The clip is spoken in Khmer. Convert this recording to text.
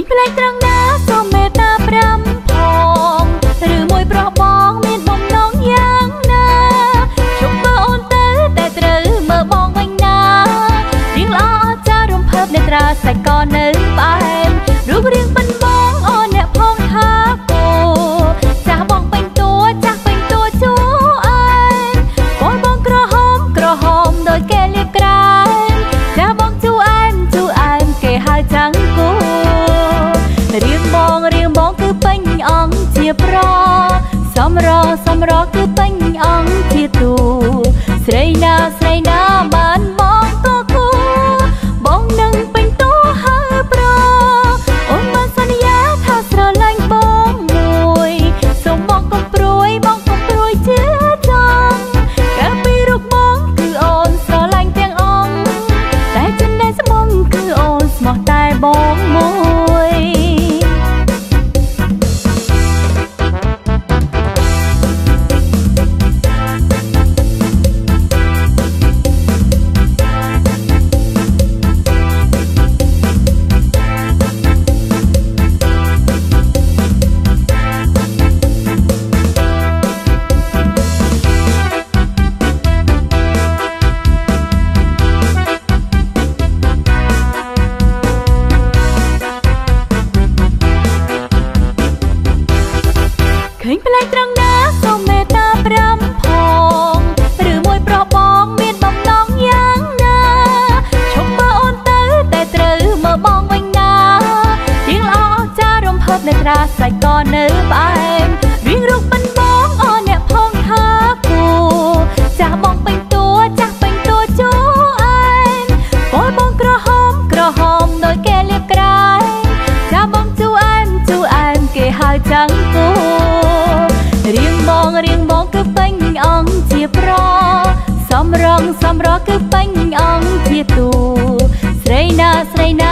ញផ្លែកត្រង់ណាសូមមេត្តាប្រាំផងឬមួយប្រោះបងមានបំណងយ៉ាងណាជុំមើលអូនទៅតែត្រូវមើលបងវិញណារៀងល្អចារំភើបអ្នកត្រាសាច់ក សម្រសម្រគឺ ចាំងគូរៀងបងរៀងបងគឺពេញអង្គជាប្រសំរងសំរគឺពេញអង្គជាទូស្រីណាស្រីណា